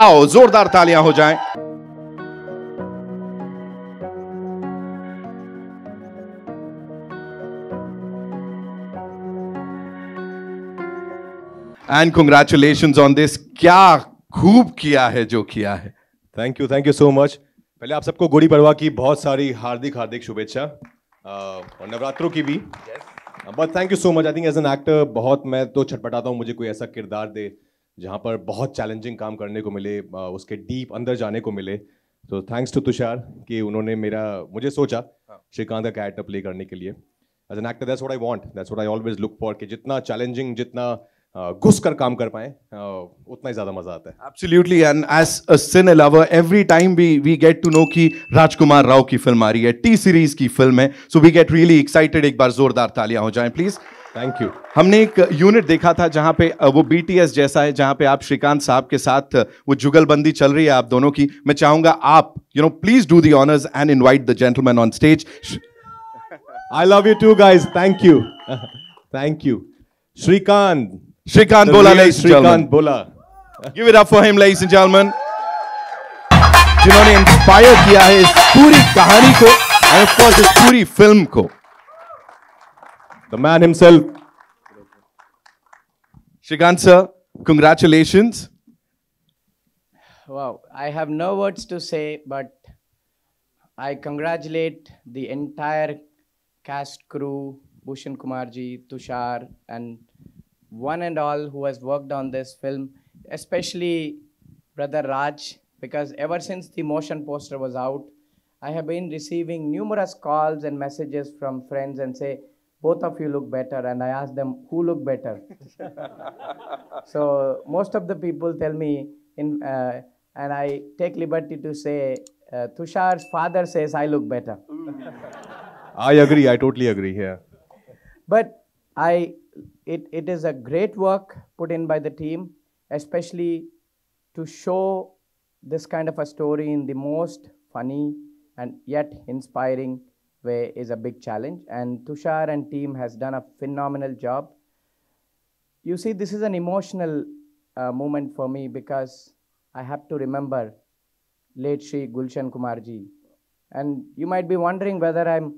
आओ जोरदार तालियाँ हो जाएँ। एंड कंग्रेचुलेशन ऑन दिस क्या खूब किया है जो किया है। Thank you thank you so much पहले आप सबको गुड़ी पड़वा की बहुत सारी हार्दिक हार्दिक शुभेच्छा और नवरात्रों की भी। But thank you so much I think as an actor बहुत मैं तो छटपटाता हूँ मुझे कोई ऐसा किरदार दे। जहाँ पर बहुत चैलेंजिंग काम करने को मिले उसके डीप अंदर जाने को मिले। तो थैंक्स टू तुषार कि उन्होंने मेरा मुझे सोचा हाँ। श्रीकांत का कैरेक्टर प्ले करने के लिए। As an actor that's what I want that's what I always look for कि जितना चैलेंजिंग जितना घुस कर काम कर पाए उतना ही ज़्यादा मज़ा आता है। Absolutely and as a cine lover every time we we get to know कि राजकुमार राव की फ़िल्म आ रही है टी सीरीज़ की फ़िल्म है so we get really excited एक बार जोरदार तालियाँ हो जाएँ प्लीज़ थैंक यू हमने एक यूनिट देखा था जहाँ पे वो बीटीएस जैसा है जहाँ पे आप श्रीकांत साहब के साथ वो जुगलबंदी चल रही है आप दोनों की। मैं चाहूँगा आप you know please do the honours and invite the gentleman on stage I love you too guys thank you thank you Shrikant Shrikant बोला श्रीकांत बोला give it up for him ladies and gentlemen जिन्होंने inspire किया है इस पूरी कहानी को end of course इस पूरी फ़िल्म को। The man himself. Shrikant sir, congratulations. Wow, I have no words to say, but I congratulate the entire cast crew, Bhushan Kumarji, Tushar, and one and all who has worked on this film, especially Brother Raj, because ever since the motion poster was out, I have been receiving numerous calls and messages from friends and say, both of you look better and i ask them who look better? So most of the people tell me in uh, and i take liberty to say uh, tushar's father says i look better. I agree. I totally agree here. But i it, it is a great work put in by the team especially to show this kind of a story in the most funny and yet inspiring way is a big challenge and Tushar and team has done a phenomenal job. You see, this is an emotional uh, moment for me because I have to remember late Sri Gulshan Kumarji. And you might be wondering whether I'm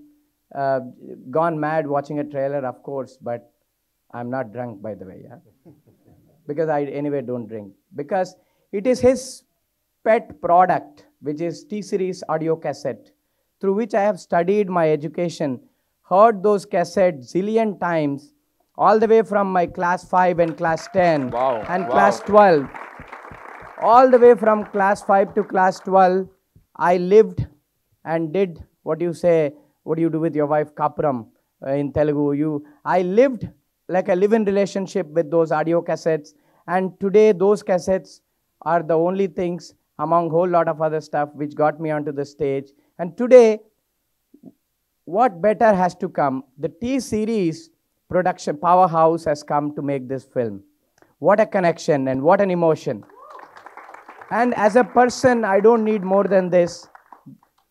uh, gone mad watching a trailer, of course, but I'm not drunk, by the way, yeah? because I anyway don't drink. Because it is his pet product, which is T Series audio cassette through which I have studied my education, heard those cassettes zillion times, all the way from my class 5 and class 10 wow. and wow. class 12. All the way from class 5 to class 12, I lived and did what you say, what do you do with your wife, Kapram uh, in Telugu. You, I lived like a live in relationship with those audio cassettes. And today, those cassettes are the only things among whole lot of other stuff which got me onto the stage and today, what better has to come? The T series production powerhouse has come to make this film. What a connection and what an emotion. And as a person, I don't need more than this.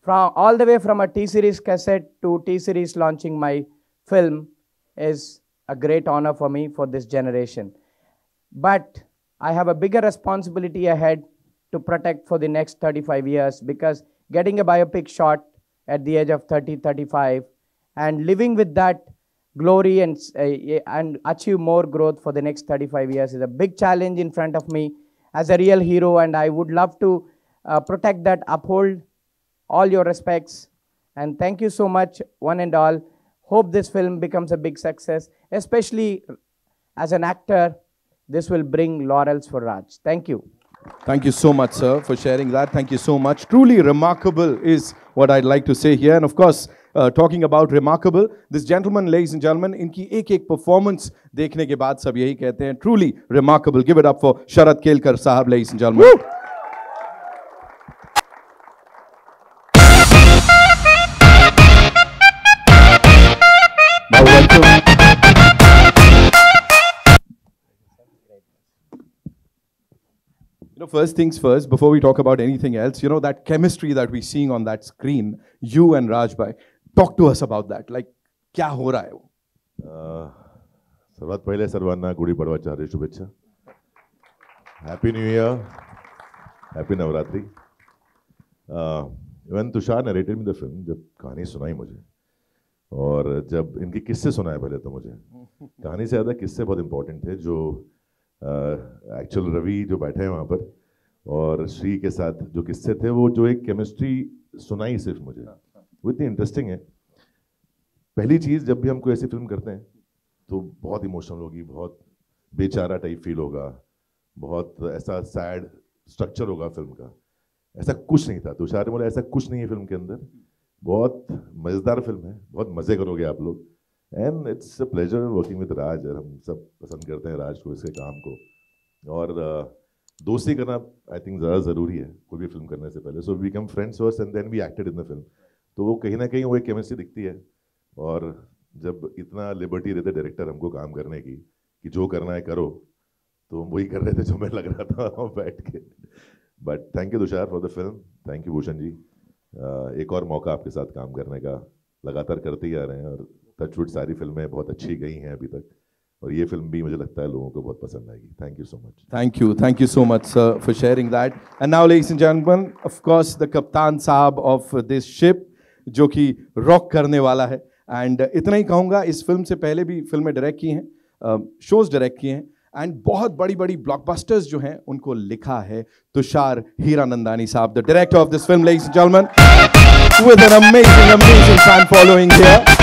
From all the way from a T series cassette to T series launching my film is a great honor for me for this generation. But I have a bigger responsibility ahead to protect for the next 35 years because getting a biopic shot at the age of 30, 35, and living with that glory and, uh, and achieve more growth for the next 35 years is a big challenge in front of me as a real hero. And I would love to uh, protect that, uphold all your respects. And thank you so much, one and all. Hope this film becomes a big success, especially as an actor. This will bring laurels for Raj. Thank you. Thank you so much, sir, for sharing that. Thank you so much. Truly remarkable is what I'd like to say here. And of course, uh, talking about remarkable, this gentleman, ladies and gentlemen, इनकी एक एक performance देखने के बाद सब यही कहते हैं truly remarkable. Give it up for Sharat Kelkar sahab, ladies and gentlemen. Woo! First things first, before we talk about anything else, you know, that chemistry that we're seeing on that screen, you and Rajbhai, talk to us about that. Like, क्या हो रहा है वो? सर्वात पहिले सर्वांना गुढीपाडवाच्या हार्दिक शुभेच्छा happy new year happy Navratri even Tushar narrated me the film जब कहानी सुनाई मुझे। और जब इनके किस्से सुनाए पहले तो मुझे। कहानी से ज़्यादा किस्से बहुत इंपॉर्टेंट थे जो एक्चुअल रवि जो बैठे हैं वहाँ पर। और श्री के साथ जो किस्से थे वो जो एक केमिस्ट्री सुनाई सिर्फ़ मुझे। वो इतनी इंटरेस्टिंग है। पहली चीज़ जब भी हम कोई ऐसी फ़िल्म करते हैं तो बहुत इमोशनल होगी बहुत बेचारा टाइप फील होगा बहुत ऐसा सैड स्ट्रक्चर होगा फ़िल्म का। ऐसा कुछ नहीं था। तुषार बोला ऐसा कुछ नहीं है फ़िल्म के अंदर। बहुत मज़ेदार फ़िल्म है बहुत मज़े करोगे आप लोग। And it's a pleasure working with Raj हम सब पसंद करते हैं राज को इसके काम को। और uh, दोस्ती करना आई थिंक ज़्यादा ज़रूरी है, कोई भी फ़िल्म करने से पहले। So we come friends first and then we acted in the film तो वो कहीं ना कहीं वो एक केमिस्ट्री दिखती है। और जब इतना लिबर्टी देते डायरेक्टर हमको काम करने की, कि जो करना है करो तो हम वही कर रहे थे जो मैं लग रहा था बैठ के। But thank you Tushar for the film thank you Bhushan ji. एक और मौका आपके साथ काम करने का लगातार करते ही आ रहे हैं और टचवुड सारी फ़िल्में बहुत अच्छी गई हैं अभी तक। और ये फ़िल्म भी मुझे लगता है लोगों को बहुत पसंद आएगी thank you so much Thank you. Thank you so much, sir, for sharing that. And now, ladies and gentlemen, of course, the Kaptan Saab of this ship, जो कि रॉक करने वाला है एंड इतना ही कहूँगा इस फ़िल्म से पहले भी फ़िल्में डायरेक्ट की हैं शोज़ डायरेक्ट किए हैं एंड बहुत बड़ी बड़ी ब्लॉकबस्टर्स जो हैं उनको लिखा है तुषार हीरानंदानी साहब the director of this film ladies and gentlemen with an amazing amazing fan following here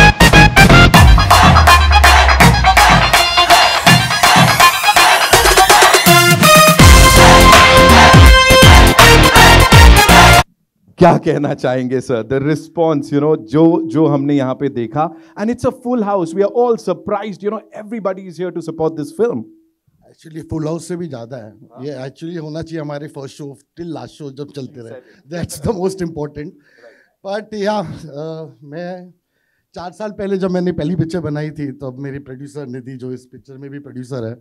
क्या कहना चाहेंगे sir the response you know जो जो हमने यहाँ पे देखा and it's a full house we are all surprised you know everybody is here to support this film actually full house से भी ज़्यादा है। ये एक्चुअली होना चाहिए हमारे first show till last show जब चलते रहे। That's the most important but yeah मैं चार साल पहले जब मैंने पहली पिक्चर बनाई थी तब मेरी प्रोड्यूसर निधि जो इस पिक्चर में भी प्रोड्यूसर है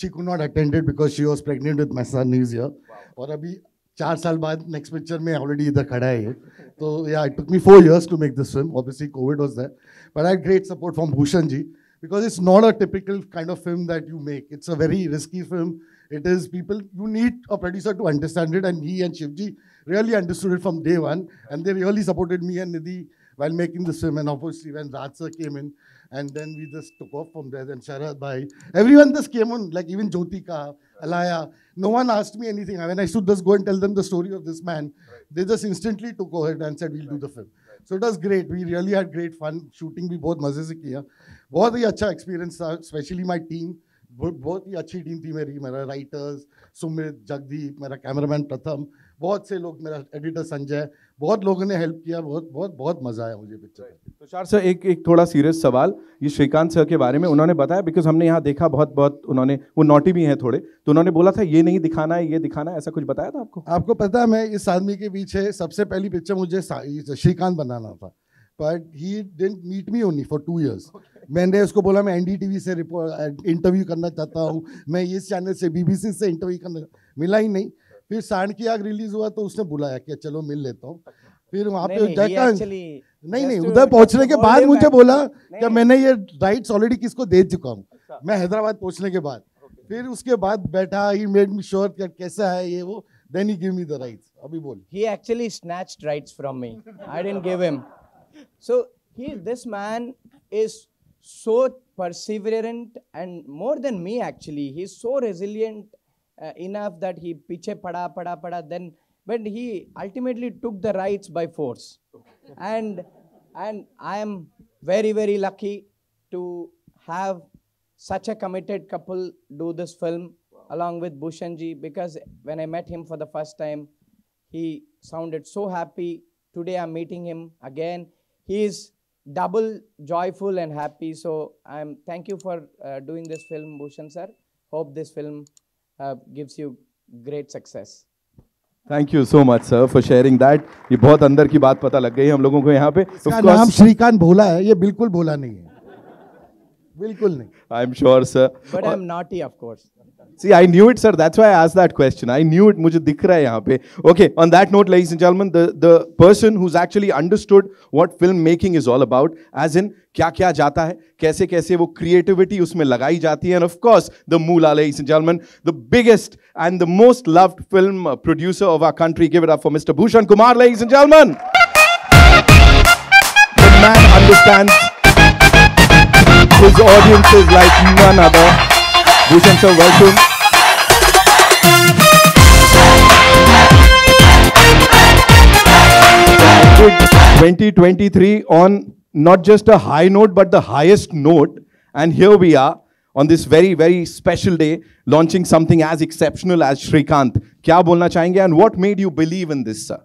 she could not attended because she was pregnant with my son news year और अभी चार साल बाद नेक्स्ट पिक्चर में ऑलरेडी इधर खड़ा है तो yeah it took me four years to make this film obviously Covid was that but I great support from Bhushan ji because it's not a typical kind of film that you make it's a very risky film it is people you need a producer to understand it and he and Shiv ji really understood it from day one and they really supported me and Nidhi well making this film and obviously when Raj sir came in and then we just took off from there and Sharad bhai everyone this came on like even Jyoti का Alaya. No one asked me anything. When I should just go and tell them the story of this man, they just instantly took over and said, "We'll do the film." So it was great. We really had great fun. Shooting भी बहुत मजे से किया बहुत ही अच्छा experience था specially my team बहुत ही अच्छी टीम थी मेरी मेरा राइटर्स सुमित जगदीप मेरा कैमरामैन प्रथम बहुत से लोग मेरा एडिटर संजय बहुत लोगों ने हेल्प किया बहुत बहुत बहुत मज़ा आया मुझे पिक्चर तुषार सर एक एक थोड़ा सीरियस सवाल ये श्रीकांत सर के बारे में उन्होंने बताया बिकॉज़ हमने यहाँ देखा बहुत बहुत उन्होंने वो नोटी भी हैं थोड़े तो उन्होंने बोला था ये नहीं दिखाना है ये दिखाना है ऐसा कुछ बताया था आपको? आपको पता है मैं इस आदमी के पीछे सबसे पहली पिक्चर मुझे श्रीकांत बनाना था but he didn't meet me only for two years मैंने उसको बोला मैं एनडीटीवी से रिपोर्ट इंटरव्यू करना चाहता हूँ मैं इस चैनल से बीबीसी से इंटरव्यू करना मिला ही नहीं। फिर सांड की आग रिलीज़ हुआ तो उसने बुलाया कि चलो मिल लेता हूँ। फिर वहाँ पे जयकांत नहीं नहीं, नहीं, उधर पहुँचने के बाद मुझे बोला कि मैंने ये राइट्स ऑलरेडी किसको दे चुका हूँ। मैं हैदराबाद पहुँचने के बाद। फिर उसके बाद बैठा ही मेड मी श्योर कैसा है ये वो then he give me the rights अभी बोल। He actually snatched rights from me I didn't give him so he this man is so perseverant and more than me actually he is so resilient uh, enough that he piche pada pada pada. Then, when he ultimately took the rights by force, and and I am very very lucky to have such a committed couple do this film along with Bhushanji because when I met him for the first time, he sounded so happy. Today I'm meeting him again. He is double joyful and happy. So I'm thank you for uh, doing this film, Bhushan sir. Hope this film gives you great success. Thank you so much sir for sharing that ये बहुत अंदर की बात पता लग गई हम लोगों को यहाँ पे। इसका नाम श्रीकांत भोला है ये बिल्कुल भोला नहीं है। बिल्कुल नहीं। I am sure sir but I am not he of course. See, I knew it, sir. That's why I asked that question. I knew it. मुझे दिख रहा है यहाँ पे. Okay. On that note, ladies and gentlemen, the the person who's actually understood what filmmaking is all about, as in क्या क्या जाता है, कैसे कैसे वो creativity उसमें लगाई जाती है, and of course the Moolah, ladies and gentlemen, the biggest and the most loved film uh, producer of our country. Give it up for Mr. Bhushan Kumar, ladies and gentlemen. The man understands his audiences like none other. Hussein sir, welcome. Ended 2023 on not just a high note, but the highest note. And here we are on this very, very special day, launching something as exceptional as Shrikant. Kya bolna chahenge and what made you believe in this, sir?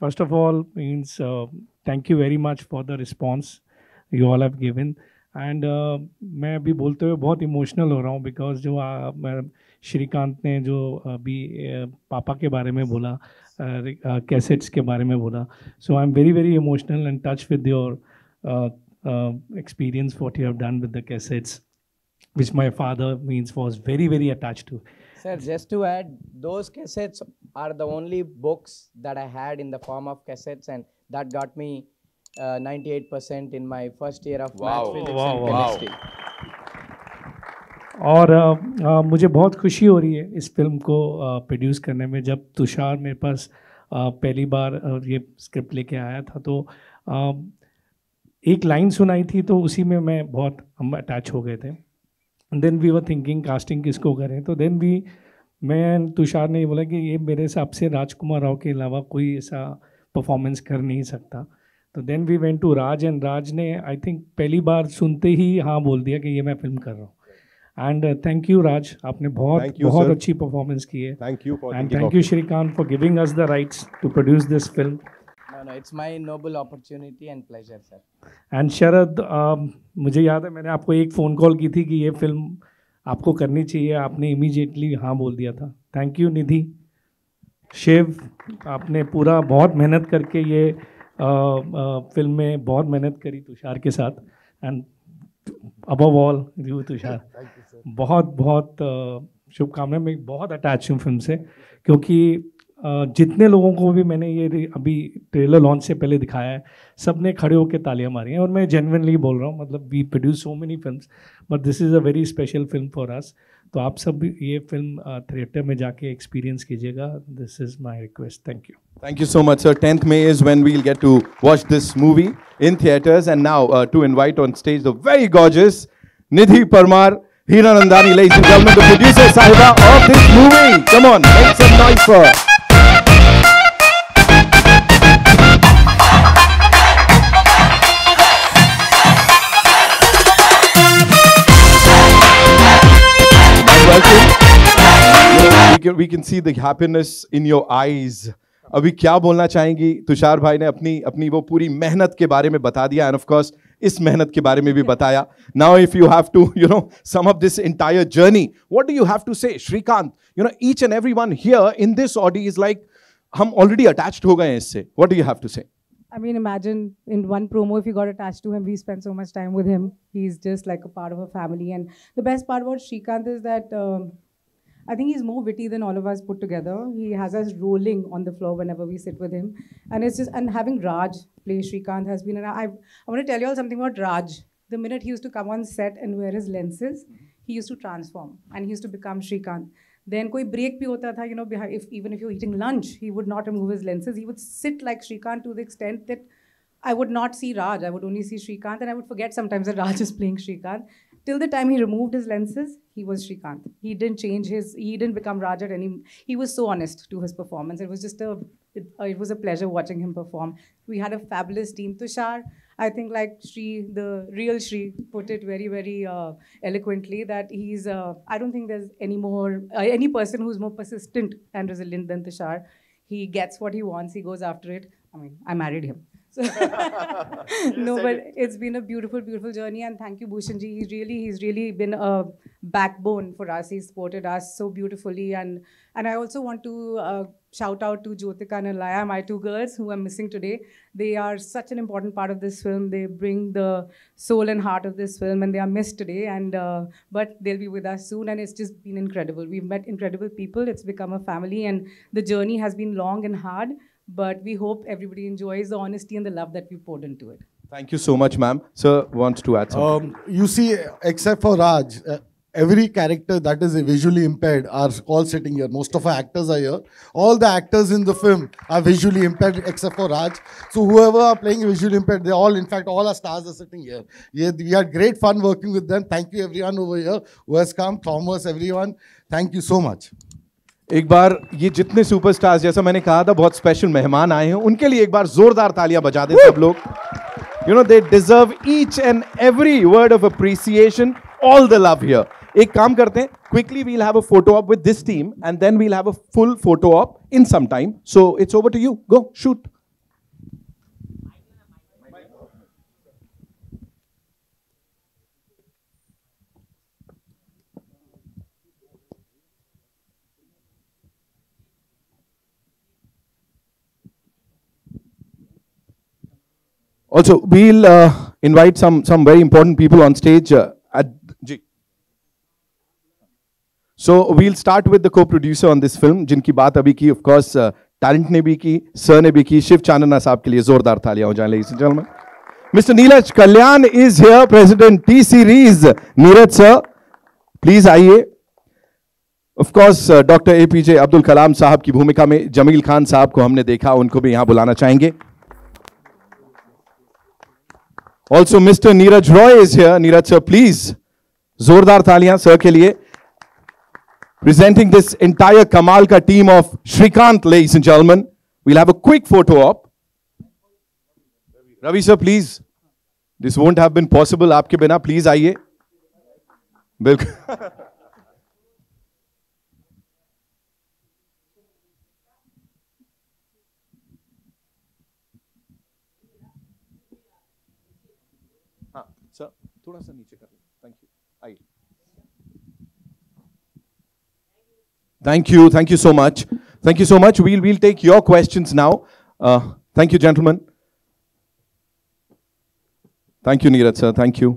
First of all, means uh, thank you very much for the response you all have given. And uh, मैं अभी बोलते हुए बहुत emotional हो रहा हूँ because जो श्रीकांत ने जो अभी पापा के बारे में बोला कैसेट्स uh, के बारे में बोला so I am very very emotional and touch with your experience what you have done with the cassettes which my father means was very very attach to sir just to had those cassettes are the only books that I had in the form of cassettes and that got me uh, 98% in my first year of wow. math, physics, Wow, and wow. chemistry. और अ, अ, मुझे बहुत खुशी हो रही है इस film को produce करने में जब तुषार मेरे पास अ, पहली बार ये स्क्रिप्ट लेके आया था तो अ, एक लाइन सुनाई थी तो उसी में मैं बहुत हम अटैच हो गए थे then we were thinking casting किसको करें तो देन भी मैं तुषार ने ये बोला कि ये मेरे हिसाब से राजकुमार राव के अलावा कोई ऐसा परफॉर्मेंस कर नहीं सकता तो then we went to Raj and Raj ने आई थिंक पहली बार सुनते ही हाँ बोल दिया कि ये मैं फ़िल्म कर रहा हूँ। एंड थैंक यू राज आपने बहुत you, बहुत sir. अच्छी परफॉर्मेंस की है। Thank you for and thank you Srikanth for giving us the rights to produce this film No, it's my noble opportunity and pleasure, sir. And Sharad um, मुझे याद है मैंने आपको एक फ़ोन कॉल की थी कि ये फ़िल्म आपको करनी चाहिए। आपने इमीडिएटली हाँ बोल दिया था। थैंक यू निधि शिव आपने पूरा बहुत मेहनत करके ये फ़िल्म में बहुत मेहनत करी तुषार के साथ। And above all you Tushar. बहुत बहुत शुभकामनाएँ। मैं बहुत अटैच हूँ फ़िल्म से क्योंकि जितने लोगों को भी मैंने ये अभी ट्रेलर लॉन्च से पहले दिखाया है सबने खड़े होकर तालियाँ मारी हैं और मैं जेनविनली बोल रहा हूँ मतलब we produce so many film but this is a very special film for us तो आप सब ये फ़िल्म थिएटर uh, में जाके एक्सपीरियंस कीजिएगा। This is my request thank you thank you so much sir tenth May is when we'll get to watch this movie in theatres and now to invite on stage the very gorgeous Nidhi Parmar Hiranandani ले साहिबा of this movie come on can we can see the happiness in your eyes. अभी क्या बोलना चाहेंगी तुषार भाई ने अपनी अपनी वो पूरी मेहनत के बारे में बता दिया एंड ऑफ कोर्स इस मेहनत के बारे में भी बताया now if you have to you know sum up this entire journey what do you have to say Shrikant you know each and everyone here in this audi is like हम already attached हो गए हैं इससे what do you have to say I mean, imagine in one promo, if you got attached to him, we spent so much time with him. He's just like a part of a family. And the best part about Shrikant is that um, I think he's more witty than all of us put together. He has us rolling on the floor whenever we sit with him. And it's just, and having Raj play Shrikant has been, and I, I want to tell you all something about Raj. The minute he used to come on set and wear his lenses, he used to transform and he used to become Shrikant. Then koi break bhi hota tha, you know, if, even if you're eating lunch, he would not remove his lenses. He would sit like Shrikant to the extent that I would not see Raj. I would only see Shrikant, and I would forget sometimes that Raj is playing Shrikant. Till the time he removed his lenses, he was Shrikant. He didn't change his. He didn't become Raj at any. He was so honest to his performance. It was just a. It, uh, it was a pleasure watching him perform. We had a fabulous team. Tushar, I think, like Shri, the real Shri, put it very, very uh, eloquently that he's. Uh, I don't think there's any more uh, any person who's more persistent and resilient than Tushar. He gets what he wants. He goes after it. I mean, I married him. So no, but it's been a beautiful, beautiful journey, and thank you, Bhushan ji. He's really, he's really been a backbone for us. He's supported us so beautifully, and and I also want to uh, shout out to Jyotika and Alaya, my two girls who I'm missing today. They are such an important part of this film. They bring the soul and heart of this film, and they are missed today. And uh, but they'll be with us soon, and it's just been incredible. We've met incredible people. It's become a family, and the journey has been long and hard. But we hope everybody enjoys the honesty and the love that we poured into it. Thank you so much, ma'am. Sir wants to add something. Um, you see, except for Raj, uh, every character that is visually impaired are all sitting here. Most of our actors are here. All the actors in the film are visually impaired except for Raj. So whoever are playing visually impaired, they all, in fact, all our stars are sitting here. Yeah, we had great fun working with them. Thank you everyone over here who has come. Thomas, everyone. Thank you so much. एक बार ये जितने superstars जैसा मैंने कहा था बहुत special मेहमान आए हैं उनके लिए एक बार जोरदार तालियाँ बजा दें सब लोग। You know they deserve each and every word of appreciation all the love here एक काम करते हैं quickly we'll have a photo op with this team and then we'll have a full photo op in some time so it's over to you go shoot Also, we'll uh, invite some some very important people on stage. Uh, at Ji. So we'll start with the co-producer on this film, जिनकी बात अभी की, of course, uh, talent ने भी की, sir ने भी की, शिव चांदना साहब के लिए जोरदार तालियाँ हो जाएँ, ladies and gentlemen. Mr. Neeraj Kalyan is here, President T Series. Neeraj sir, please आइए. Course, uh, Dr. APJ Abdul Kalam साहब की भूमिका में जमील खान साहब को हमने देखा, उनको भी यहाँ बुलाना चाहेंगे. Also mister Neeraj Roy is here Neeraj sir please जोरदार तालियाँ सर के लिए प्रेजेंटिंग दिस इंटायर कमाल का टीम ऑफ़ श्रीकांत ले and gentlemen we'll have a quick photo op Ravi sir please this won't have been possible आपके बिना please आइए बिल्कुल थोड़ा सा नीचे कर थैंक यू आइए। Thank you thank you so much thank you so much we'll we'll take your question now thank you gentleman thank you Neeraj sir thank you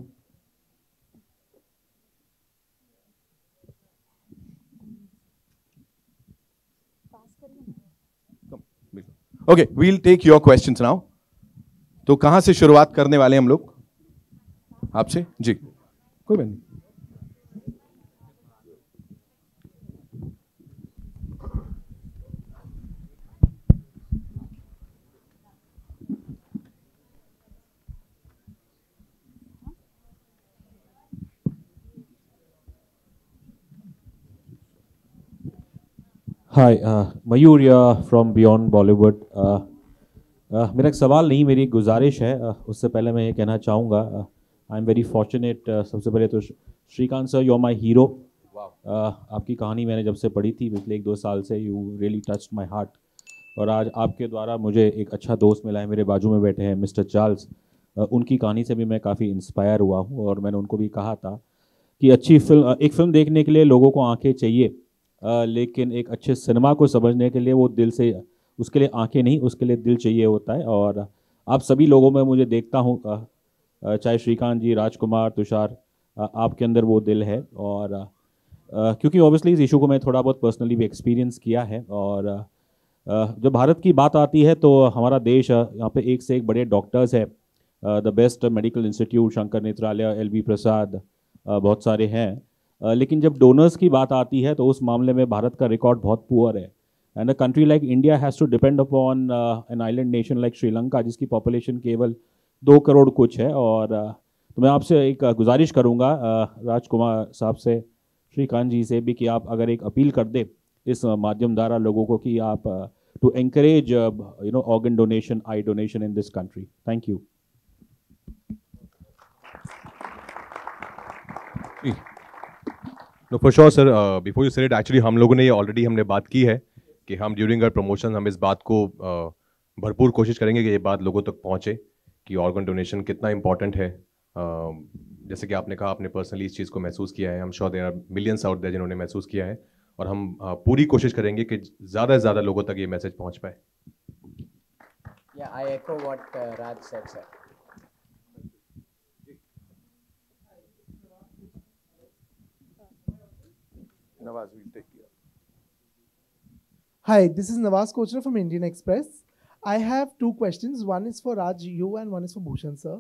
okay we'll take your question now तो कहाँ से शुरुआत करने वाले हम लोग? आपसे? जी। कोई बात नहीं। Hi Mayur from Beyond Bollywood मेरा एक सवाल नहीं मेरी एक गुजारिश है। Uh, उससे पहले मैं ये कहना चाहूँगा आई एम वेरी फॉर्चुनेट सबसे पहले तो Srikanth sir you are my hero आपकी कहानी मैंने जब से पढ़ी थी पिछले एक दो साल से you really touch my heart और आज आपके द्वारा मुझे एक अच्छा दोस्त मिला है मेरे बाजू में बैठे हैं मिस्टर चार्ल्स। Uh, उनकी कहानी से भी मैं काफ़ी इंस्पायर हुआ हूँ और मैंने उनको भी कहा था कि अच्छी फ़िल्म एक फ़िल्म देखने के लिए लोगों को आँखें चाहिए। लेकिन एक अच्छे सिनेमा को समझने के लिए वो दिल से उसके लिए आँखें नहीं उसके लिए दिल चाहिए होता है। और आप सभी लोगों में मुझे देखता हूँ चाहे श्रीकांत जी, राजकुमार, तुषार आपके अंदर वो दिल है और क्योंकि ऑब्वियसली इस इशू को मैं थोड़ा बहुत पर्सनली भी एक्सपीरियंस किया है और जब भारत की बात आती है तो हमारा देश यहाँ पे एक से एक बड़े डॉक्टर्स है। The best medical institute Shankar Nethralaya L V Prasad बहुत सारे हैं। लेकिन जब डोनर्स की बात आती है तो उस मामले में भारत का रिकॉर्ड बहुत पुअर है। And a country like India has to depend upon an island nation like Sri Lanka जिसकी पॉपुलेशन केवल दो करोड़ कुछ है और तो मैं आपसे एक गुजारिश करूँगा राजकुमार साहब से श्रीकांत जी से भी कि आप अगर एक अपील कर दे इस माध्यम द्वारा लोगों को कि आप to encourage you know organ donation eye donation in this country thank you no for sure sir before you said actually हम लोगों ने ये ऑलरेडी हमने बात की है कि हम ड्यूरिंग आर प्रमोशन हम इस बात को uh, भरपूर कोशिश करेंगे कि ये बात लोगों तक पहुँचे। कि ऑर्गन डोनेशन कितना इंपॉर्टेंट है जैसे कि आपने कहा आपने पर्सनली इस चीज़ को महसूस किया है हम sure there are millions out there जिन्होंने महसूस किया है और हम पूरी कोशिश करेंगे कि ज़्यादा से ज़्यादा लोगों तक ये मैसेज पहुँच पाए Yeah, I echo what uh, Raj said, sir. Nawaz, we'll take you. Hi, this is Nawaz Kochra from Indian Express. I have two questions. One is for Raj, you, and one is for Bhushan, sir.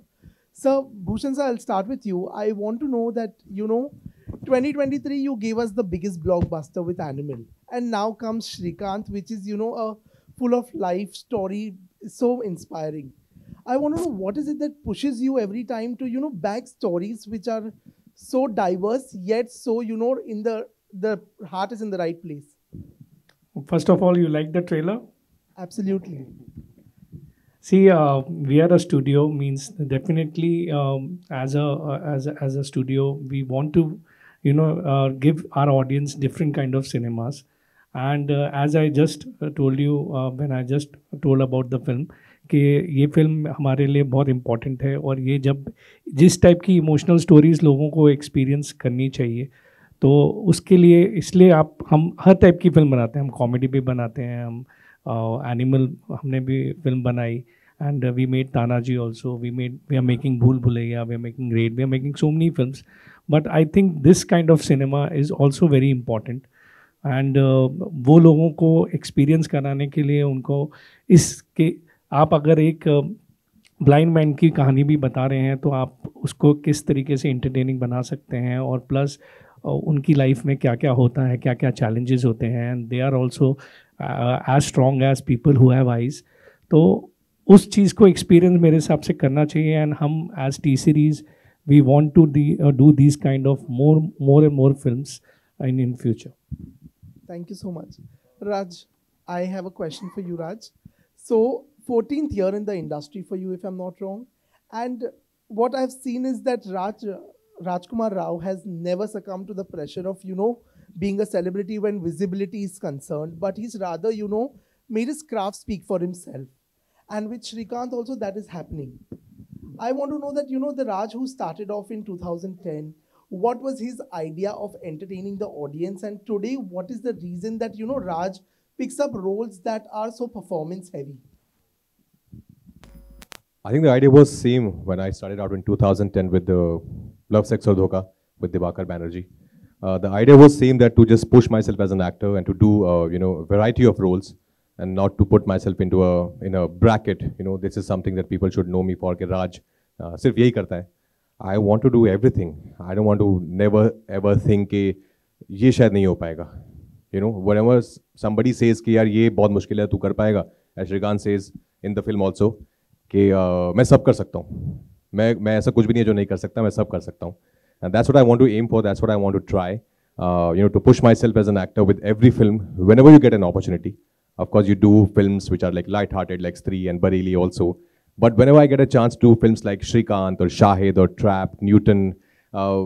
So, Bhushan, sir, I'll start with you. I want to know that, you know, 2023, you gave us the biggest blockbuster with Animal. And now comes Shrikant, which is, you know, a full of life story, so inspiring. I want to know what is it that pushes you every time to, you know, back stories which are so diverse, yet so, you know, in the, the heart is in the right place. First of all, you like the trailer? Absolutely. See, uh, we are a studio. Means definitely, um, as a uh, as a, as a studio, we want to, you know, uh, give our audience different kind of cinemas. And uh, as I just uh, told you uh, when I just told about the film, कि ये film हमारे लिए बहुत important है और ये जब जिस टाइप की इमोशनल स्टोरीज लोगों को एक्सपीरियंस करनी चाहिए तो उसके लिए इसलिए आप हम हर टाइप की फ़िल्म बनाते हैं हम कॉमेडी भी बनाते हैं हम एनिमल हमने भी फ़िल्म बनाई. And we made Tanhaji also we made we are making Bhool Bhulaiyaa we are making Raid we are making so many film but I think this kind of cinema is also very important and वो लोगों को experience कराने के लिए उनको इसके, आप अगर एक ब्लाइंड मैन की कहानी भी बता रहे हैं तो आप उसको किस तरीके से इंटरटेनिंग बना सकते हैं? और प्लस उनकी लाइफ में क्या क्या होता है क्या क्या चैलेंजेस होते हैं? And they are also as strong as people who have eyes तो उस चीज़ को एक्सपीरियंस मेरे हिसाब से करना चाहिए एंड हम as T Series we want to do this kind of more more and more film in in future thank you so much Raj I have a question for you Raj so fourteen year in the industry for you if am not wrong and what I have seen is that Raj Rajkumar Rao has never succumb to the pressure of you know being a celebrity when visibility is concerned, but he's rather, you know, made his craft speak for himself. And with Shrikant also, that is happening. I want to know that, you know, the Raj who started off in 2010, what was his idea of entertaining the audience? And today, what is the reason that, you know, Raj picks up roles that are so performance heavy? I think the idea was same when I started out in 2010 with the Love, Sex or Dhoka with Dibakar Banerjee. Uh, the idea was same that to just push myself as an actor and to do uh, you know variety of roles and not to put myself into a in a bracket. You know this is something that people should know me for. कि राज uh, सिर्फ यही करता है. I want to do everything. I don't want to never ever think कि ये शायद नहीं हो पाएगा. You know whatever somebody says कि यार ये बहुत मुश्किल है तू कर पाएगा. As Shrikant says in the film also कि uh, मैं सब कर सकता हूँ मैं मैं ऐसा कुछ भी नहीं है जो नहीं कर सकता मैं सब कर सकता हूँ and that's what I want to aim for that's what I want to try. Uh, you know to push myself as an actor with every film whenever you get an opportunity. Of course you do films which are like light-hearted like Stree and Bareilly also. But whenever I get a chance to do films like Shrikant or Shahid or Trap Newton uh,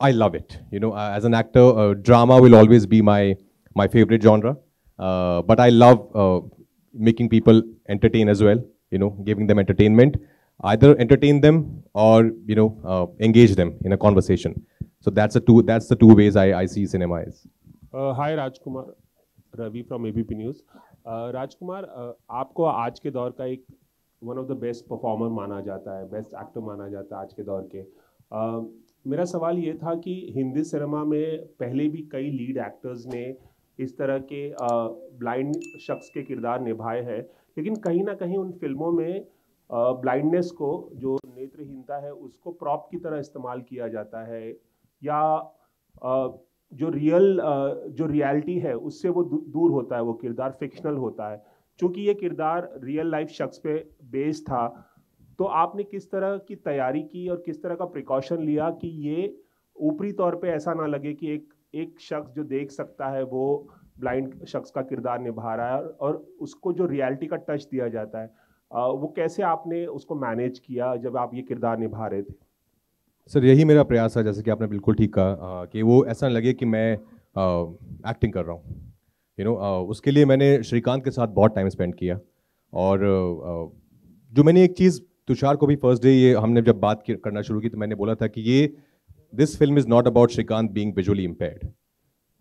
I love it. You know uh, as an actor uh, drama will always be my my favorite genre. Uh, but I love uh, making people entertain as well you know, giving them entertainment, either entertain them or you know uh, engage them in a conversation. So that's the two that's the two ways I, I see cinema is. Uh, hi Rajkumar, Ravi from ABP News. Uh, Rajkumar uh, आपको आज के दौर का एक one of the best performer माना जाता है best actor माना जाता है आज के दौर के uh, मेरा सवाल ये था कि हिंदी सिनेमा में पहले भी कई लीड एक्टर्स ने इस तरह के ब्लाइंड uh, शख्स के किरदार निभाए हैं लेकिन कहीं ना कहीं उन फ़िल्मों में ब्लाइंडनेस को, जो नेत्रहीनता है, उसको प्रॉप की तरह इस्तेमाल किया जाता है। या जो रियल जो रियलिटी है, उससे वो दूर होता है, वो किरदार फिक्शनल होता है। चूँकि ये किरदार रियल लाइफ शख्स पे बेस था तो आपने किस तरह की तैयारी की और किस तरह का प्रिकॉशन लिया कि ये ऊपरी तौर पे ऐसा ना लगे कि एक एक शख्स जो देख सकता है, वो ब्लाइंड शख्स का किरदार निभा रहा है और उसको जो रियलिटी का टच दिया जाता है। वो कैसे आपने उसको मैनेज किया जब आप ये किरदार निभा रहे थे? सर यही मेरा प्रयास है जैसे कि आपने बिल्कुल ठीक कहा कि वो ऐसा लगे कि मैं एक्टिंग कर रहा हूँ। यू नो उसके लिए मैंने श्रीकांत के साथ बहुत टाइम स्पेंड किया। और uh, जो मैंने एक चीज़ तुषार को भी फ़र्स्ट डे ये हमने जब बात करना शुरू की तो मैंने बोला था कि ये this film is not about Srikanth being visually impaired.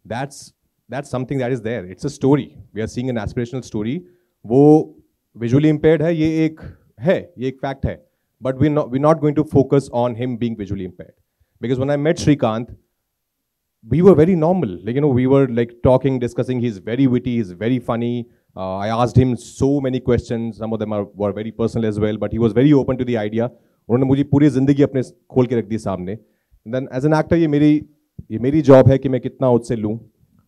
That's that's something that is there. It's a story we are seeing an aspirational story. वो visually impaired है ये एक है ये एक fact है we're not we're not going to focus on him being visually impaired because when I met Shrikant we were very normal like you know we were like talking discussing he's very witty he's very funny uh, I asked him so many questions some of them are, were very personal as well but he was very open to the idea उन्होंने मुझे पूरी ज़िंदगी अपने खोल के रख दी सामने देन एज एन एक्टर ये मेरी ये मेरी जॉब है कि मैं कितना उससे लूँ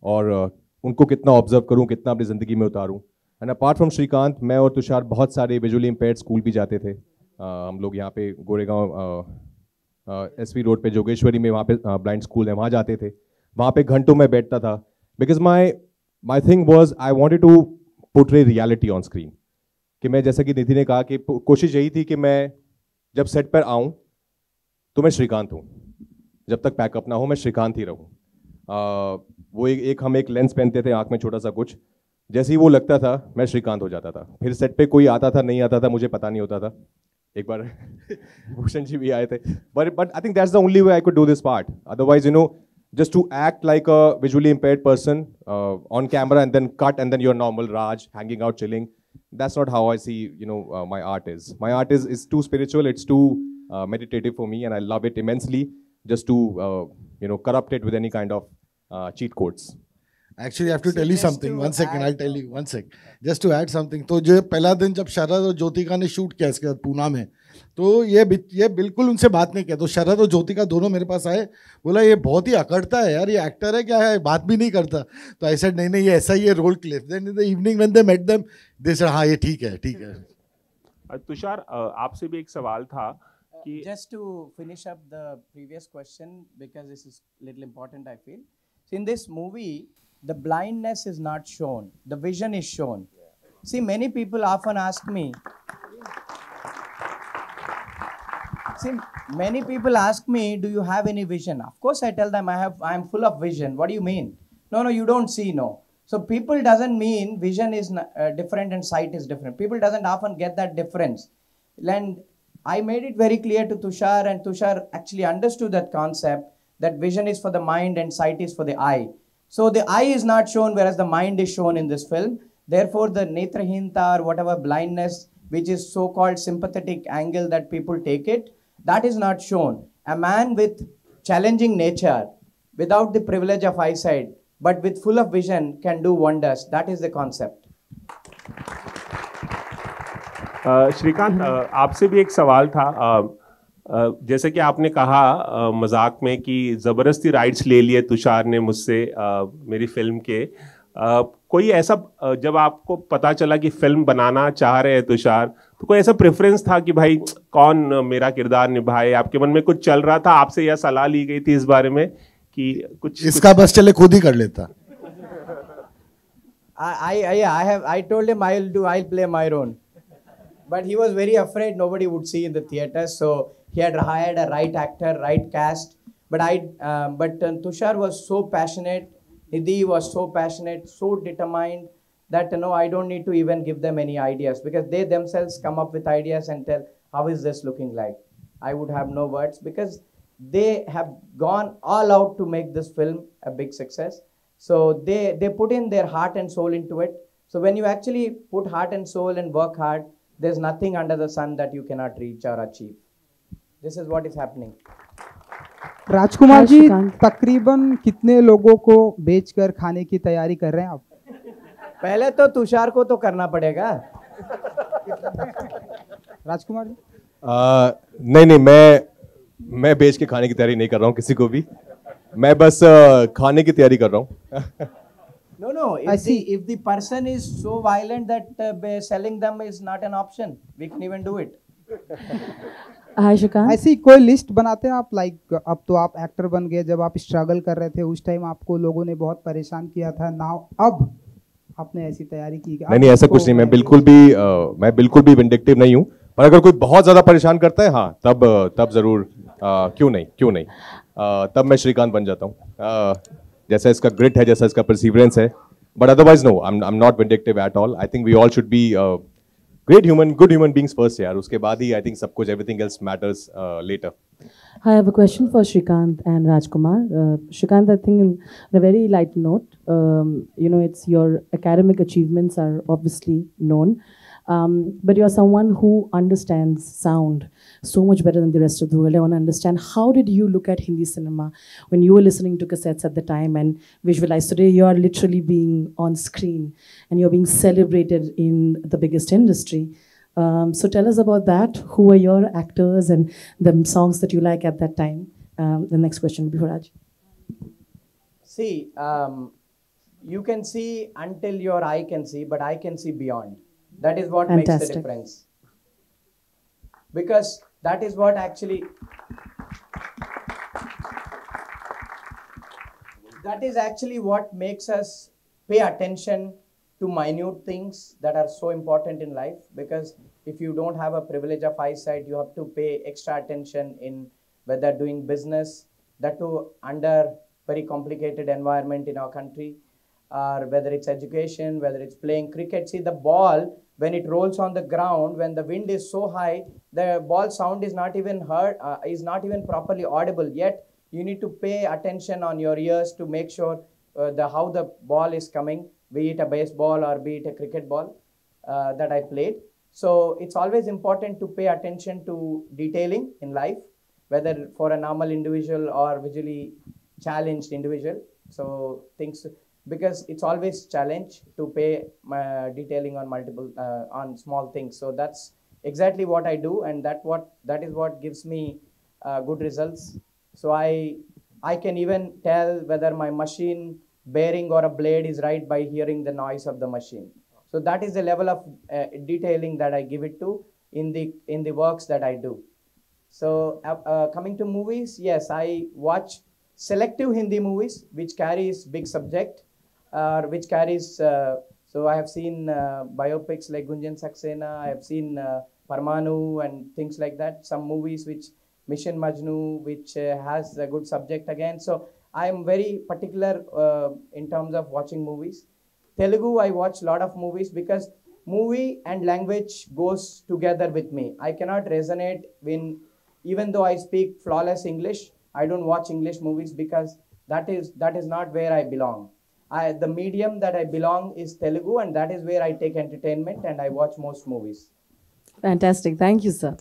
और uh, उनको कितना ऑब्ज़र्व करूँ कितना अपनी ज़िंदगी में उतारूँ एंड अपार्ट फ्रॉम श्रीकांत मैं और तुषार बहुत सारे विजुअली इम्पेयर्ड स्कूल भी जाते थे। uh, हम लोग यहाँ पे गोरेगांव एस वी रोड पे जोगेश्वरी में वहाँ पे ब्लाइंड स्कूल है वहाँ जाते थे। वहाँ पे घंटों में बैठता था। Because my my thing was I wanted to portray reality on screen कि मैं जैसा कि निधि ने कहा कि कोशिश यही थी कि मैं जब सेट पर आऊँ तो मैं श्रीकांत हूँ। जब तक पैकअप ना हो मैं श्रीकांत ही रहूँ। आ, वो एक, एक हम एक लेंस पहनते थे आँख में छोटा सा कुछ। जैसे ही वो लगता था, मैं श्रीकांत हो जाता था। फिर सेट पे कोई आता था, नहीं आता था, मुझे पता नहीं होता था। एक बार भूषण जी भी आए थे। But but I think that's the only way I could do this part otherwise you know just to act like a visually impaired person on camera and then cut and then your normal Raj hanging out chilling that's not how I see you know my art is my art is is too spiritual it's too meditative for me and I love it immensely just to you know corrupted with any kind of cheat codes actually have to tell you something one second I tell you one second just to add something तो जो पहला दिन जब शरद और ज्योतिका ने shoot किया इसके बाद पूना में तो ये ये बिल्कुल उनसे बात नहीं किया। तो शरद और ज्योतिका दोनों मेरे पास आए। बोला ये बहुत ही अकड़ता है यार ये एक्टर है क्या? है बात भी नहीं करता। तो आई सेड नहीं नहीं ये ऐसा ही है role clip then in the evening when they met them they said हाँ ये ठीक है ठीक है. Uh, तुषार uh, आपसे भी एक सवाल था कि just to finish up the previous question because this is little important I feel in this movie the blindness is not shown; the vision is shown. See, many people often ask me. See, many people ask me, "Do you have any vision?" Of course, I tell them I have. I am full of vision. What do you mean? No, no, you don't see. No. So people doesn't mean vision is uh, different and sight is different. People doesn't often get that difference. And I made it very clear to Tushar, and Tushar actually understood that concept that vision is for the mind and sight is for the eye. So the eye is not shown, whereas the mind is shown in this film. Therefore, the netrahinta or whatever blindness, which is so-called sympathetic angle that people take it, that is not shown. A man with challenging nature, without the privilege of eyesight, but with full of vision, can do wonders. That is the concept. अ, श्रीकांत अ, आपसे भी एक सवाल था अ, अ, जैसे कि आपने कहा मज़ाक में कि ज़बरदस्ती राइट्स ले लिए तुषार ने मुझसे मेरी फ़िल्म के। कोई ऐसा जब आपको पता चला कि फ़िल्म बनाना चाह रहे हैं तुषार तो कोई ऐसा प्रेफरेंस था कि भाई कौन मेरा किरदार निभाए? आपके मन में कुछ चल रहा था? आपसे यह सलाह ली गई थी इस बारे में कि कुछ इसका कुछ... बस चले खुद ही कर लेता। I, I, I, I have, I told him I'll do, I'll play my own. But he was very afraid nobody would see in the theater, so he had hired a right actor, right cast. But I, um, but uh, Tushar was so passionate. Nidhi was so passionate, so determined that you know I don't need to even give them any ideas because they themselves come up with ideas and tell how is this looking like. I would have no words because they have gone all out to make this film a big success. So they, they put in their heart and soul into it. So when you actually put heart and soul and work hard, there's nothing under the sun that you cannot reach or achieve. This is what is happening. राजकुमार हाँ, जी तकरीबन कितने लोगों को बेचकर खाने की तैयारी कर रहे हैं आप पहले तो तुषार को तो करना पड़ेगा राजकुमार जी आ, नहीं नहीं मैं मैं बेच के खाने की तैयारी नहीं कर रहा हूँ किसी को भी मैं बस आ, खाने की तैयारी कर रहा हूँ No, no. If I the, see. if the person is so violent that uh, selling them is not an option, we can even do it. Shrikant. ऐसी कोई लिस्ट बनाते हैं आप? लाइक अब तो आप एक्टर बन गए जब आप स्ट्रगल कर रहे थे उस टाइम आपको लोगों ने बहुत परेशान किया था। नाउ अब आपने ऐसी तैयारी की नहीं नहीं ऐसा कुछ नहीं मैं मैं- बिल्कुल भी आ, मैं बिल्कुल भी विंडिक्टिव नहीं हूँ। पर अगर कोई बहुत ज़्यादा परेशान करता है हाँ तब तब ज़रूर क्यों नहीं क्यों नहीं? आ, तब मैं श्रीकांत बन जाता हूँ। जैसा इसका ग्रिट है जैसा इसका परसिवरेंस है। But otherwise no I am not vindictive at all I think we all should be great human good human beings first yaar. Uske baad hi i think sab kuch everything else matters uh, later. I have a question for shrikant and rajkumar. Uh, shrikant i think in a very light note um, you know it's your academic achievements are obviously known. Um, but you're someone who understands sound so much better than the rest of the world. I want to understand how did you look at Hindi cinema when you were listening to cassettes at the time and visualize today you are literally being on screen and you're being celebrated in the biggest industry. Um, so tell us about that. Who were your actors and the songs that you like at that time? Um, the next question before Raj. See, um, you can see until your eye can see, but I can see beyond. That is what makes the Fantastic. difference. Because that is what actually. That is actually what makes us pay attention to minute things that are so important in life. Because if you don't have a privilege of eyesight, you have to pay extra attention in whether doing business, that too under very complicated environment in our country, or whether it's education, whether it's playing cricket. See, the ball, when it rolls on the ground, when the wind is so high, the ball sound is not even heard, uh, is not even properly audible. Yet, you need to pay attention on your ears to make sure uh, the how the ball is coming, be it a baseball or be it a cricket ball uh, that I played. So it's always important to pay attention to detailing in life, whether for a normal individual or visually challenged individual. So things because it's always challenge to pay uh, detailing on multiple uh, on small things. So that's exactly what I do, and that what that is what gives me uh, good results. So I I can even tell whether my machine bearing or a blade is right by hearing the noise of the machine. So that is the level of uh, detailing that I give it to in the in the works that I do. So uh, coming to movies, yes, I watch selective Hindi movies which carries big subject which carries. Uh, so I have seen uh, biopics like Gunjan Saxena. I have seen uh, Parmanu and things like that. Some movies which Mission Majnu, which has a good subject again. So I am very particular in terms of watching movies. Telugu, I watch a lot of movies because movie and language goes together with me. I cannot resonate when, even though I speak flawless English, I don't watch English movies because that is that is not where I belong. I, the medium that I belong is Telugu, and that is where I take entertainment and I watch most movies. Fantastic. Thank you, sir.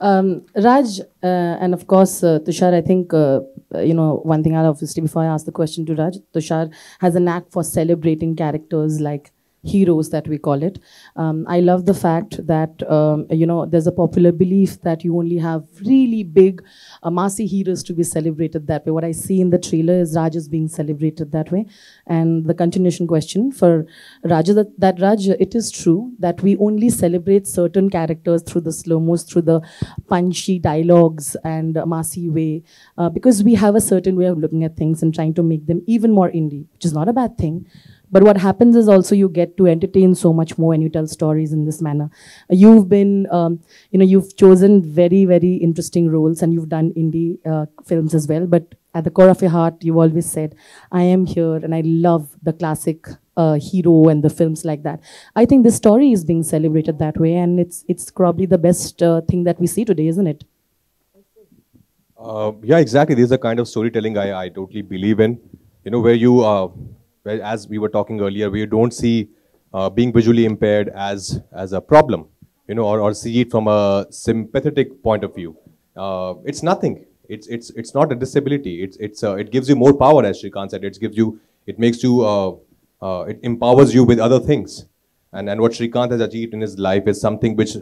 Um, Raj, uh, and of course, uh, Tushar, I think, uh, you know, one thing I'll obviously, before I ask the question to Raj, Tushar has a knack for celebrating characters like heroes that we call it. Um, I love the fact that, um, you know, there's a popular belief that you only have really big uh, massy heroes to be celebrated that way. What I see in the trailer is Raj is being celebrated that way. And the continuation question for Raj, that, that Raj, it is true that we only celebrate certain characters through the slow-mos, through the punchy dialogues and uh, massy way, uh, because we have a certain way of looking at things and trying to make them even more indie, which is not a bad thing. But what happens is also you get to entertain so much more when you tell stories in this manner. Uh, You've been, um, you know, you've chosen very, very interesting roles and you've done indie uh, films as well. But at the core of your heart, you've always said, I am here and I love the classic uh, hero and the films like that. I think this story is being celebrated that way and it's, it's probably the best uh, thing that we see today, isn't it? Uh, yeah, exactly. This is the kind of storytelling I, I totally believe in. You know, where you, uh, as we were talking earlier, we don't see uh, being visually impaired as as a problem, you know, or, or see it from a sympathetic point of view. Uh, it's nothing. It's it's it's not a disability. It's it's uh, it gives you more power, as Shrikant said. It gives you, it makes you, uh, uh, it empowers you with other things. And and what Shrikant has achieved in his life is something which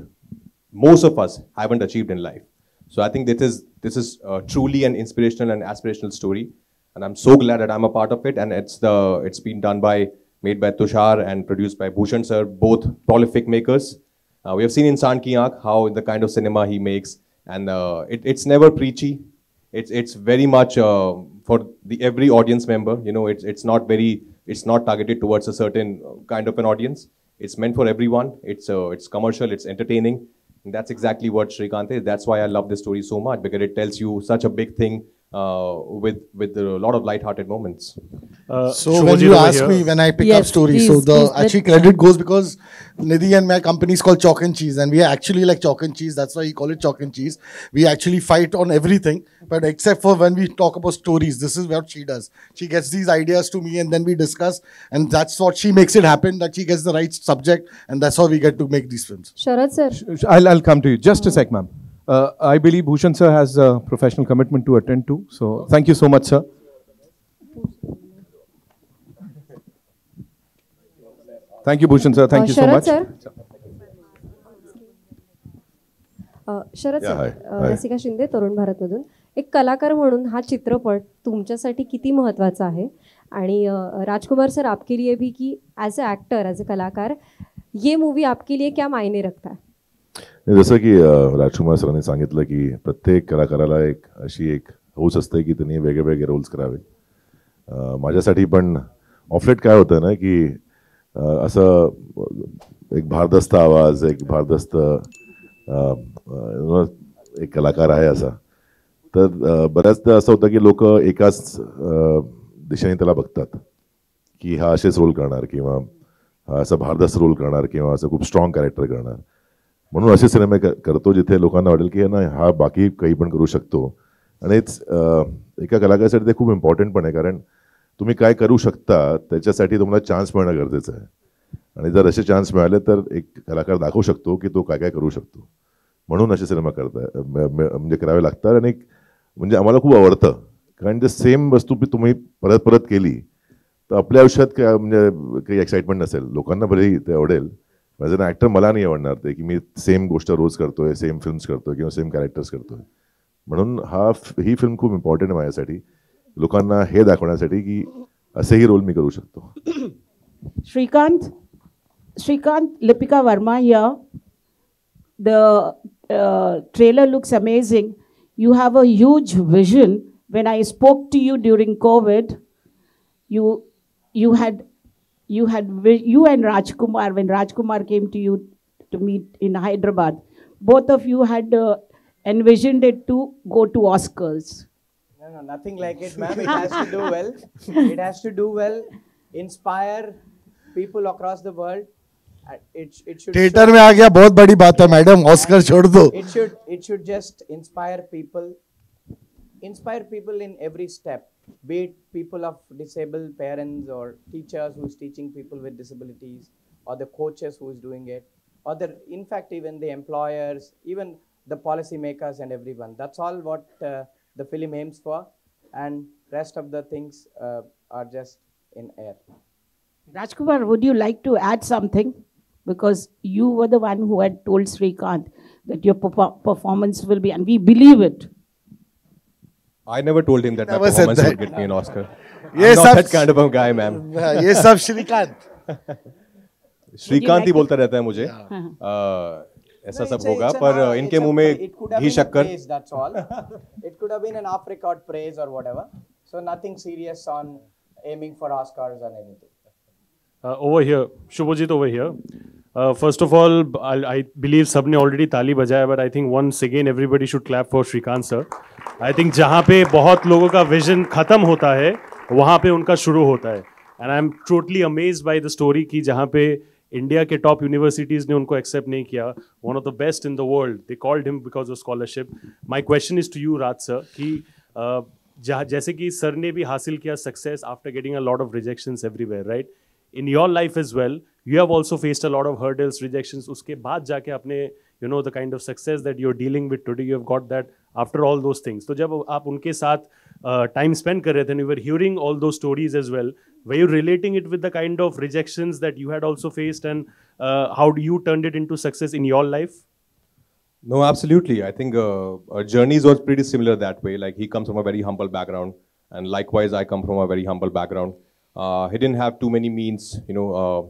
most of us haven't achieved in life. So I think this is this is uh, truly an inspirational and aspirational story, and I'm so glad that I'm a part of it. And it's the it's been done by made by Tushar and produced by Bhushan sir, both prolific makers. Uh, we have seen in San Ki how the kind of cinema he makes, and uh, it, it's never preachy. It's it's very much uh, for the every audience member. You know, it's it's not very it's not targeted towards a certain uh, kind of an audience. It's meant for everyone. It's uh, it's commercial. It's entertaining. And that's exactly what Shrikant is. That's why I love this story so much because it tells you such a big thing uh, with with a lot of light-hearted moments. Uh, so when you ask me when I pick up stories, so the actually credit goes because Nidhi and my company is called Chalk and Cheese, and we are actually like chalk and cheese. That's why we call it chalk and cheese. We actually fight on everything, but except for when we talk about stories, this is what she does. She gets these ideas to me, and then we discuss, and that's what she makes it happen. That she gets the right subject, and that's how we get to make these films. Sharad sir. I'll, I'll come to you. Just a sec, ma'am. Uh, I believe Bhushan sir has a professional commitment to attend to. So thank you so much, sir. Thank you, Bhushan sir. Thank Uh, you so Sharad much. Sir uh, Sharad. Sir Hi. Rasika Shinde Tarun भारतमधून एक कलाकार म्हणून हा चित्रपट तुमच्यासाठी किती महत्त्वाचा आहे आणि राजकुमार सर आपके लिए भी की as a actor as a कलाकार ये मूवी आपके लिए क्या मायने रखता है जसं की राजकुमार सरांनी सांगितलं की प्रत्येक कलाकाराला एक अशी एक हौस असते की त्यांनी वेगळे वेगळे रोल्स करावे. माझ्यासाठी पण ऑफलेट काय होतं ना की असं एक भारदस्त आवाज एक भारदस्त एक कलाकार आहे असा. तर बऱ्याचदा असं होतं की लोक एकाच दिशेने त्याला बघतात की हा असेच रोल करणार किंवा हा असं भारदस्त रोल करणार किंवा असं खूप स्ट्रॉंग कॅरेक्टर करणार. म्हणून असे सिनेमे करतो जिथे लोकांना वाटेल की ना हा बाकी काही पण करू शकतो. आणि एका कलाकारासाठी ते खूप इम्पॉर्टंट पण आहे कारण तुम्ही काय करू शकता त्याच्यासाठी तुम्हाला चान्स मिळणं गरजेचं आहे. आणि जर असे चान्स मिळाले तर एक कलाकार दाखवू शकतो की तो काय काय करू शकतो. म्हणून असे सिनेमा करता म्हणजे करावे लागतात. आणि एक- म्हणजे आम्हाला खूप आवडतं कारण जे सेम वस्तू तुम्ही परत परत केली तर आपल्या आयुष्यात काय म्हणजे काही एक्साइटमेंट नसेल. लोकांना भलेही ते आवडेल ॲज अन ॲक्टर मला नाही आवडणार ते की मी सेम गोष्ट रोज करतो आहे सेम फिल्म्स करतो किंवा सेम कॅरेक्टर्स करतो आहे म्हणून हा ही फिल्म खूप इम्पॉर्टंट आहे माझ्यासाठी. लोकांना हे दाखवण्यासाठी की असेही रोल मी करू शकतो. Shrikant Srikanth Lipika Verma yeah the trailer looks amazing you have a huge vision when I spoke to you during Covid you you had you had vi- you and Rajkumar when Rajkumar came to you to meet in Hyderabad. Both of you had uh, envisioned it to go to Oscars. No, no, nothing like it, ma'am. It has to do well. It has to do well, inspire people across the world. Uh, It, it should. Theatre show- में आ गया बहुत बड़ी बात है madam Oscar छोड़ दो It should. It should just inspire people. Inspire people in every step. be it people of disabled parents or teachers who's teaching people with disabilities, or the coaches who's doing it, or the in fact even the employers, even the policymakers and everyone. That's all what uh, the film aims for, and rest of the things uh, are just in air. Rajkumar, would you like to add something? Because you were the one who had told Srikant that your perfor- performance will be, and we believe it. I never told him that my Never said performance would get me an Oscar. ये I'm not that kind of a guy, ma'am. ये सब श्रीकांत श्रीकांत ही बोलता रहता है मुझे हाँ। अ, ऐसा सब होगा पर इनके मुँह pra- it could में घी शक्कर praise, that's all. it could have been an off record praise or whatever. So nothing serious on aiming for Oscars or anything. Uh, over here, Shubhajit over here. Uh, of all I believe सबने already ताली बजाया, but I think once again everybody should clap for Shrikant sir I think जहाँ पे बहुत लोगों का vision खत्म होता है, वहाँ पे उनका शुरू होता है. And I am totally amaze by the story कि जहाँ पे इंडिया के टॉप यूनिवर्सिटीज ने उनको एक्सेप्ट नहीं किया. One of the best in the world they called him because of scholarship my question is to you Raj sir कि uh, जहाँ जैसे कि सर ने भी हासिल किया success after getting a lot of rejection everywhere right In your life as well you have also faced a lot of hurdles rejections उसके बाद जाके अपने you know the kind of success that you are dealing with today you have got that after all those things तो जब आप उनके साथ time spend कर रहे थे you were hearing all those stories as well were you relating it with the kind of rejections that you had also faced and uh, how do you turned it into success in your life No, absolutely. I think uh, our journeys was pretty similar that way. Like he comes from a very humble background, and likewise I come from a very humble background. Uh, he didn't have too many means, you know, uh,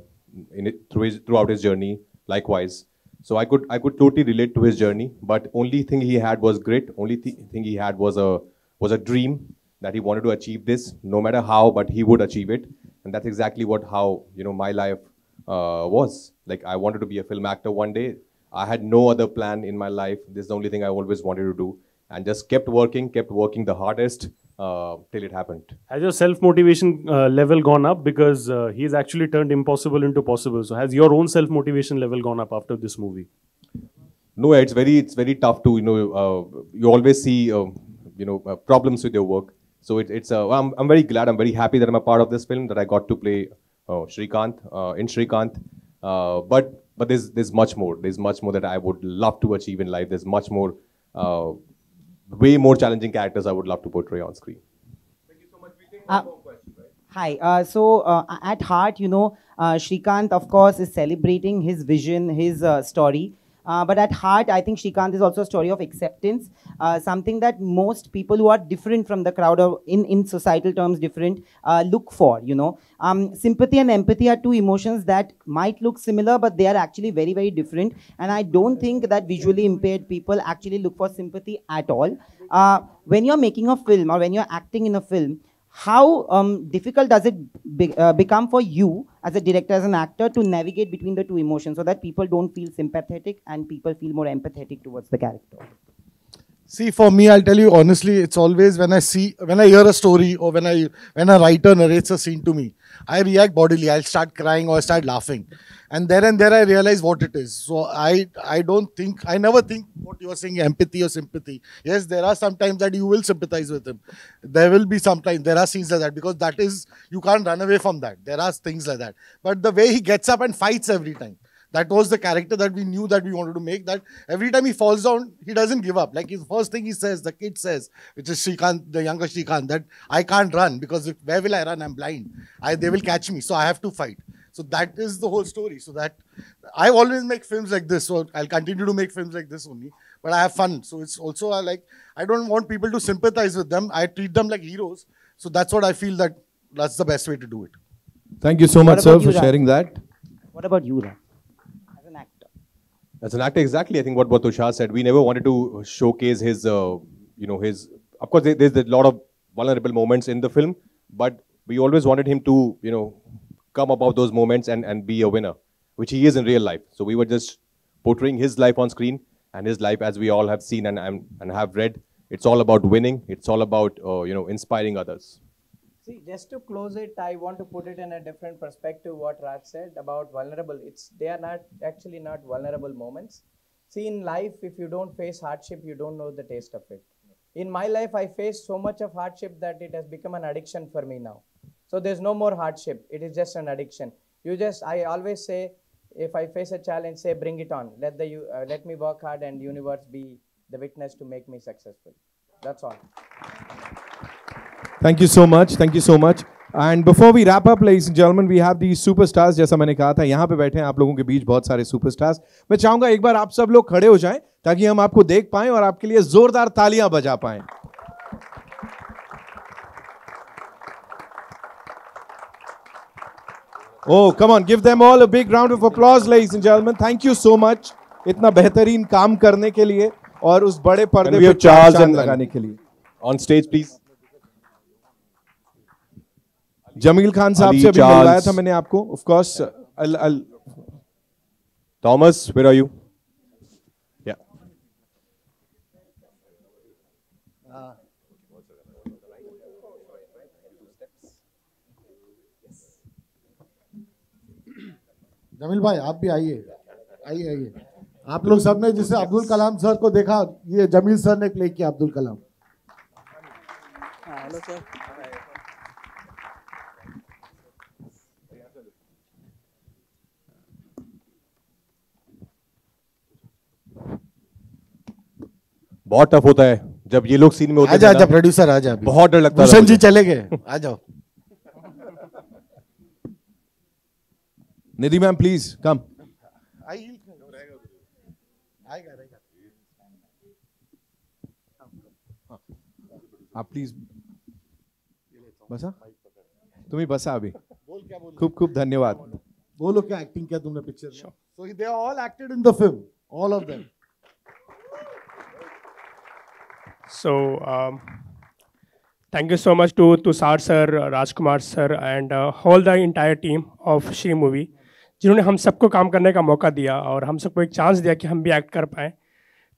it through his, throughout his journey. Likewise, so I could I could totally relate to his journey. But only thing he had was grit. Only th- thing he had was a was a dream that he wanted to achieve this, no matter how, but he would achieve it. And that's exactly what how you know my life uh, was. Like I wanted to be a film actor one day. I had no other plan in my life. This is the only thing I always wanted to do. and just kept working, kept working the hardest uh, till it happened. Has your self motivation uh, level gone up because uh, he's actually turned impossible into possible? So has your own self motivation level gone up after this movie? No, it's very it's very tough to you know uh, you always see uh, you know uh, problems with your work. So it, it's uh, I'm I'm very glad I'm very happy that I'm a part of this film that I got to play uh, Shrikant uh, in Shrikant. Uh, but but there's there's much more. There's much more that I would love to achieve in life. There's much more, uh, way more challenging characters I would love to portray on screen. Thank you so Uh, Hi. Uh, so uh, at heart, you know, uh, Shrikant, of course, is celebrating his vision, his uh, story. Uh, but at heart, I think Shrikant is also a story of acceptance, uh, something that most people who are different from the crowd or in, in societal terms different uh, look for, you know. Um, sympathy and empathy are two emotions that might look similar, but they are actually very, very different. And I don't think that visually impaired people actually look for sympathy at all. Uh, when you're making a film or when you're acting in a film, how um, difficult does it be, uh, become for you as a director, as an actor, to navigate between the two emotions so that people don't feel sympathetic and people feel more empathetic towards the character? See, for me, I'll tell you honestly, it's always when I see, when I hear a story or when I, when a writer narrates a scene to me, I react bodily. I'll start crying or I start laughing, and there and there I realize what it is. So I, I don't think, I never think what you are saying, empathy or sympathy. Yes, there are some times that you will sympathize with him. There will be sometimes there are scenes like that because that is you can't run away from that. There are things like that. But the way he gets up and fights every time that was the character that we knew that we wanted to make that every time he falls down he doesn't give up. Like his first thing he says the kid says which is Shrikant the younger Shrikant that I can't run because if, where will I run? I'm blind. I they will catch me so I have to fight. So that is the whole story. So that I always make films like this so I'll continue to make films like this only but I have fun. So it's also uh, like I don't want people to sympathize with them. I treat them like heroes. So that's what I feel that that's the best way to do it. Thank you so What much, sir, about for you, Raj? sharing that. What about you, Raj? As an actor, exactly. I think what, what Tushar said. We never wanted to showcase his, uh, you know, his. Of course, there's a lot of vulnerable moments in the film, but we always wanted him to, you know, come above those moments and, and be a winner, which he is in real life. So we were just portraying his life on screen and his life, as we all have seen and and, and have read. It's all about winning. It's all about, uh, you know, inspiring others. See, just to close it, I want to put it in a different perspective. What Raj said about vulnerable, it's they are not actually not vulnerable moments. See, in life, if you don't face hardship, you don't know the taste of it. In my life, I faced so much of hardship that it has become an addiction for me now. So there's no more hardship. It is just an addiction. You just, I always say, if I face a challenge, say, bring it on. Let the you uh, let me work hard and universe be the witness to make me successful. That's all. Thank you so much thank you so much and before we wrap up ladies and gentleman we have the superstars जैसा मैंने कहा था यहाँ पे बैठे हैं आप लोगों के बीच बहुत सारे सुपरस्टार्स मैं चाहूँगा एक बार आप सब लोग खड़े हो जाएँ ताकि हम आपको देख पाएँ और आपके लिए जोरदार तालियाँ बजा पाएँ। ओ come on give them all a big round of applause ladies and gentleman thank you so much इतना बेहतरीन काम करने के लिए और उस बड़े पर्दे पे चार्ज लगाने के लिए। On stage please Jamil Khan साहब से भी मिलवाया था मैंने आपको ऑफ़ कोर्स अल अल। Thomas, where are you? Jamil भाई आप भी आइए। आइए आइए। आप लोग सबने जिसे अब्दुल कलाम सर को देखा ये जमील सर ने प्ले किया अब्दुल कलाम। Hello sir. बहुत टफ होता है। जब ये लोग सीन में होते आजा हैं आजा प्रोड्यूसर आजा बहुत डर लगता है जी चले गए। आ जाओ निधि मैम प्लीज़ कम आप प्लीज़ बसा? तुम्ही बसा अभी। खूप खूप धन्यवाद। बोलो क्या एक्टिंग किया तुमने पिक्चर में? So they all acted in the film all of them So, um, thank you so much to Tushar sir, Rajkumar sir, and uh, all the entire team of Shri Movie, जिन्होंने हम सबको काम करने का मौका दिया और हम सबको एक चांस दिया कि हम भी एक्ट कर पाएँ।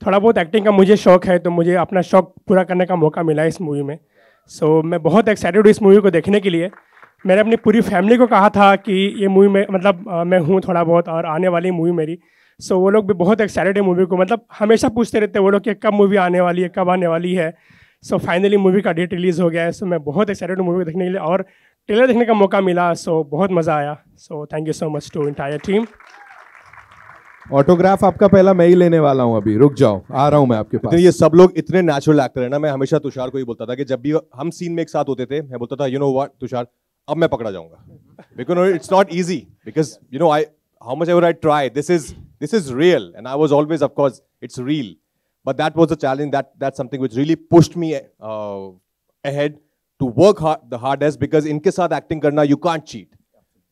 थोड़ा बहुत एक्टिंग का मुझे शौक है तो मुझे अपना शौक पूरा करने का मौका मिला इस मूवी में। सो so, मैं बहुत एक्साइटेड हूँ इस मूवी को देखने के लिए। मैंने अपनी पूरी फैमिली को कहा था कि ये मूवी में मतलब आ, मैं हूँ थोड़ा बहुत और आने वाली मूवी मेरी। सो so, वो लोग भी बहुत एक्साइटेड है मूवी को। मतलब हमेशा पूछते रहते हैं वो लोग कि कब मूवी आने वाली है कब आने वाली है। सो फाइनली मूवी का डेट रिलीज़ हो गया है। सो so, मैं बहुत एक्साइटेड हूँ मूवी को देखने के लिए और ट्रेलर देखने का मौका मिला। सो so, बहुत मज़ा आया। So thank you so much to entire team autograph आपका पहला मैं ही लेने वाला हूँ अभी। रुक जाओ। आ रहा हूँ मैं आपके पास। ये सब लोग इतने नेचुरल एक्टर है ना। मैं हमेशा तुषार को ही बोलता था कि जब भी हम सीन में एक साथ होते थे मैं बोलता था यू नो व्हाट तुषार? अब मैं पकड़ा जाऊँगा। Because it's not easy because you know I how much ever I try this is This is real and I was always of course it's real but that was a challenge that that's something which really pushed me uh, ahead to work hard the hardest because इनके साथ acting करना you can't cheat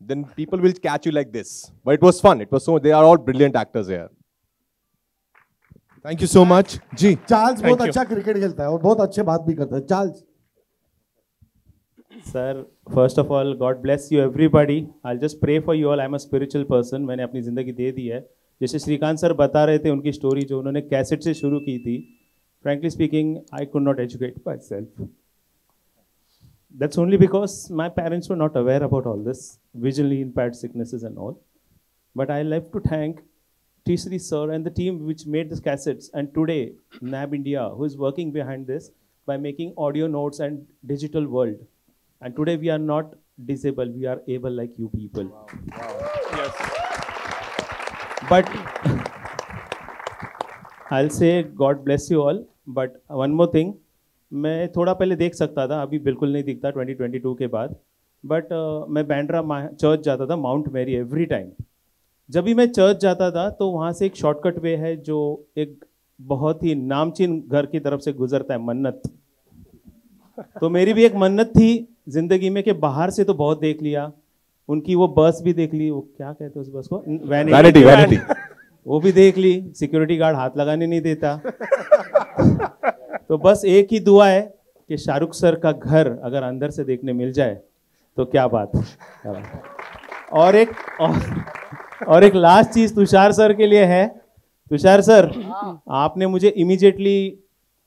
then people will catch you like this. But it was fun. It was so they are all brilliant actors here. Thank you so much. Ji Charles बहुत अच्छा cricket खेलता है और बहुत अच्छे बात भी करता है Charles sir first of all God bless you everybody I just pray for you all I am a spiritual person मैंने अपनी ज़िंदगी दे दी है जैसे श्रीकांत सर बता रहे थे उनकी स्टोरी जो उन्होंने कैसेट से शुरू की थी frankly speaking I could not educate myself That's only because my parents were not aware about all this, visually impaired sicknesses and all. But I love to thank T3 sir and the team which made these cassettes. And today, NAB India, who is working behind this by making audio notes and digital world. And today we are not disabled, we are able like you people. Wow. Wow. Yes. But I'll say God bless you all. But one more thing, मैं थोड़ा पहले देख सकता था अभी बिल्कुल नहीं दिखता 2022 के बाद। बट uh, मैं बैंड्रा चर्च जाता था माउंट मैरी एवरी टाइम जब भी मैं चर्च जाता था तो वहाँ से एक शॉर्टकट वे है जो एक बहुत ही नामचीन घर की तरफ़ से गुजरता है मन्नत। तो मेरी भी एक मन्नत थी ज़िंदगी में कि बाहर से तो बहुत देख लिया उनकी वो बस भी देख ली वो क्या कहते हैं उस बस को? वैनिटी वैनिटी वो भी देख ली सिक्योरिटी गार्ड हाथ लगाने नहीं देता। तो बस एक ही दुआ है कि शाहरुख सर का घर अगर अंदर से देखने मिल जाए तो क्या बात और एक और, और एक लास्ट चीज़ तुषार सर के लिए है। तुषार सर आपने मुझे इमीडिएटली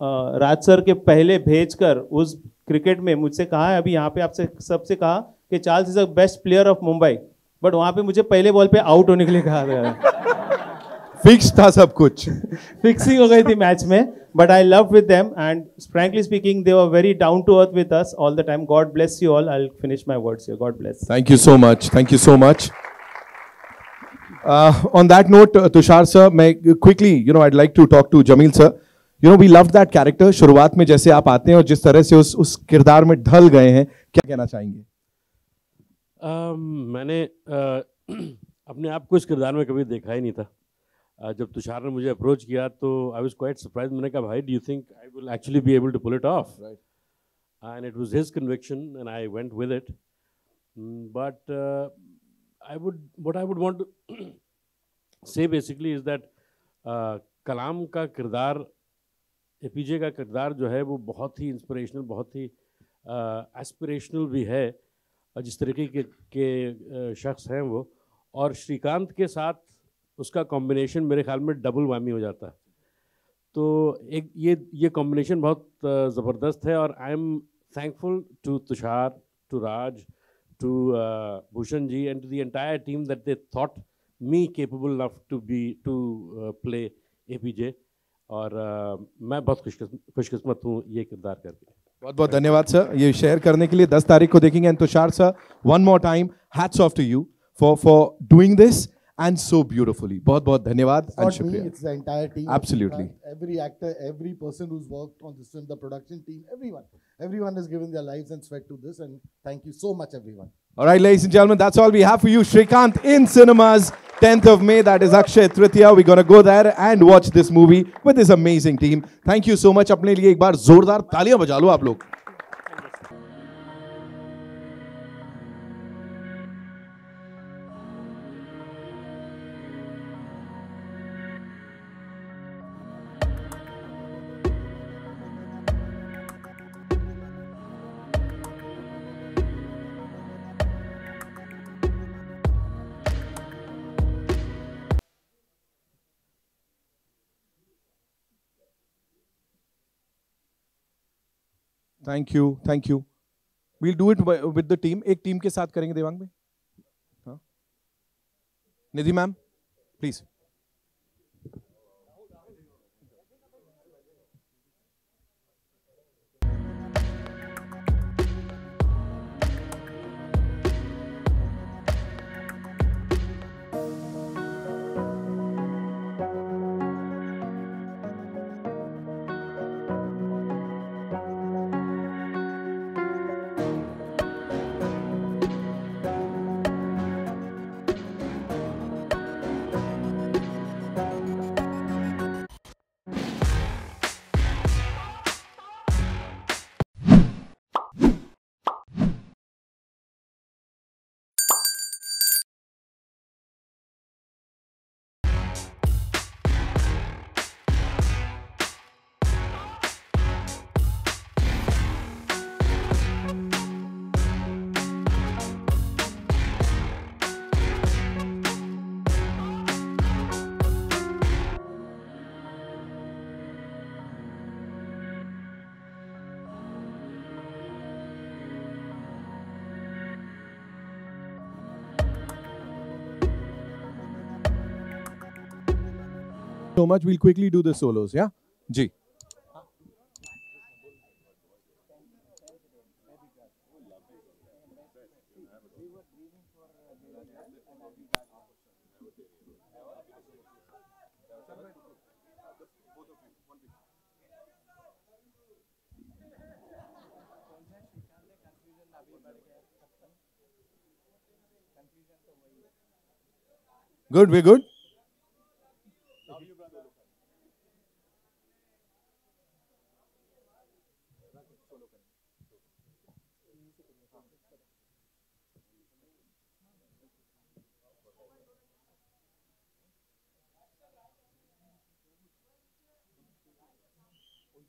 राज सर के पहले भेजकर उस क्रिकेट में मुझसे कहा है अभी यहाँ पे आपसे सबसे कहा कि Charles is the best player of Mumbai but वहाँ पे मुझे पहले बॉल पे आउट होने के लिए कहा गया फिक्स था सब कुछ फिक्सिंग हो गई थी मैच में I love with them and frankly speaking they were very down to earth with us all the time God bless you all I'll finish my words here God bless Thank you so much. Thank you so much. Uh, on that note, uh, Tushar sir, may quickly, you know, I'd like to talk to Jamil sir. You know, we loved that character. शुरुआत में जैसे आप आते हैं और जिस तरह से उस उस किरदार में ढल गए हैं क्या कहना चाहेंगे मैंने uh, अपने आप को इस किरदार में कभी देखा ही नहीं था। uh, जब तुषार ने मुझे अप्रोच किया तो आई वॉज़ क्वाइट सरप्राइज़ मैंने कहा भाई do you think I will actually be able to pull it off conviction and I went with it. Mm, But uh, I would, what I would want to say basically is that uh, Kalam का किरदार APJ का किरदार जो है वो बहुत ही inspirational बहुत ही aspirational भी है। और जिस तरीके के, के शख्स हैं वो और श्रीकांत के साथ उसका कॉम्बिनेशन मेरे ख्याल में डबल वामी हो जाता है। तो एक ये ये कॉम्बिनेशन बहुत ज़बरदस्त है और I am thankful to Tushar to Raj to Bhushan ji and to entire team that they thought me capable of to be to play A P J और uh, मैं बहुत खुशकिस्मत खुशकस्मत हूँ ये किरदार करके। बहुत बहुत धन्यवाद सर ये शेयर करने के लिए 10 तारीख को देखेंगे and Tushar sir one more time hats off to you for for doing this and so beautifully. बहुत बहुत धन्यवाद It's not me, it's the entire team. Absolutely. Uh, every actor, every person who's worked on this film, the production team, everyone. Everyone has given their lives and sweat to this, and thank you so much, everyone. All right, ladies and gentlemen, that's all we have for you. Shrikant in cinemas, 10th of May. That is Akshay Tritiya. We're going to go there and watch this movie with this amazing team. Thank you so much. अपने लिए एक बार जोरदार तालियां बजा लो आप लोग thank you thank you we'll do it with the team एक टीम के साथ करेंगे देवांग में। हाँ। Nidhi ma'am please so much. We'll quickly do the solos. Yeah? Ji. Good, we're good.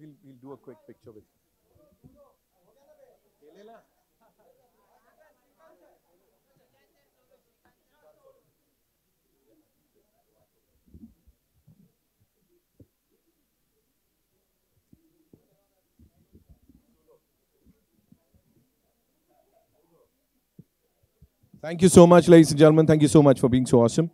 We'll, we'll do a quick picture with you. Thank you so much, ladies and gentlemen. Thank you so much for being so awesome.